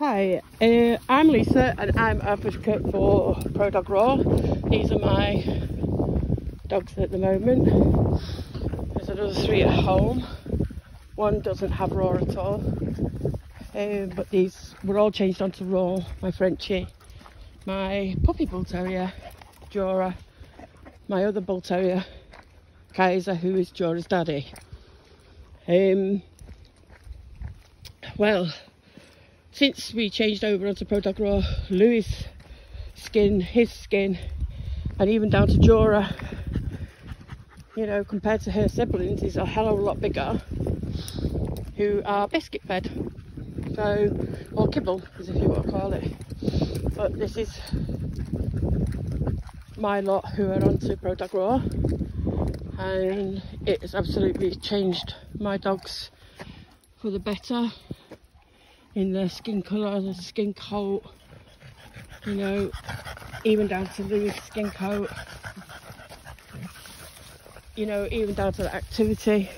Hi, uh, I'm Lisa and I'm advocate for Pro Dog Raw. These are my dogs at the moment. There's another three at home. One doesn't have Raw at all. Um, but these were all changed onto Raw. My Frenchie, my puppy bull terrier, Jora, my other bull terrier, Kaiser, who is Jora's daddy. Um, well, since we changed over onto Pro Dog Raw, Louis' skin, his skin, and even down to Jora, you know, compared to her siblings, is a hell of a lot bigger, who are biscuit fed. So, or kibble, as if you want to call it. But this is my lot who are onto Pro Raw, and it has absolutely changed my dogs for the better in their skin colour, their skin coat, you know, even down to the skin coat, you know, even down to the activity.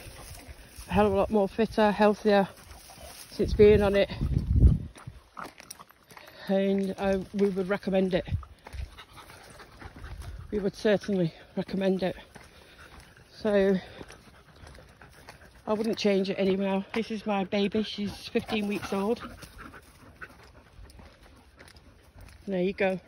A hell of a lot more fitter, healthier since being on it. And I, we would recommend it. We would certainly recommend it. So I wouldn't change it anymore. This is my baby. She's 15 weeks old. There you go.